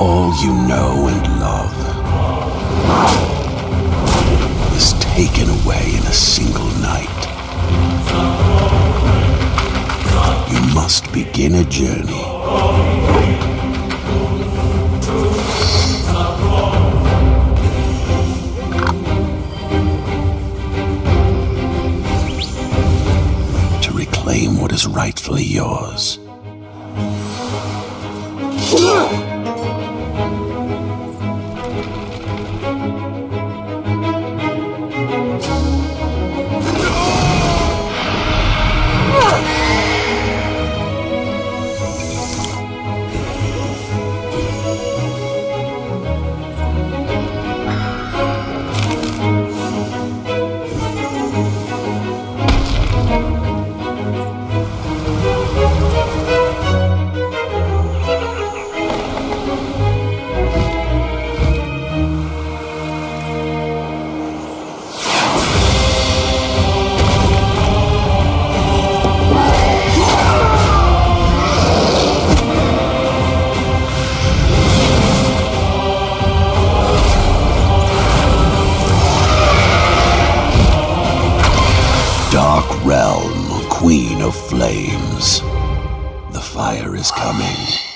all you know and love is taken away in a single night. You must begin a journey. To reclaim what is rightfully yours. Dark Realm, Queen of Flames. The fire is coming.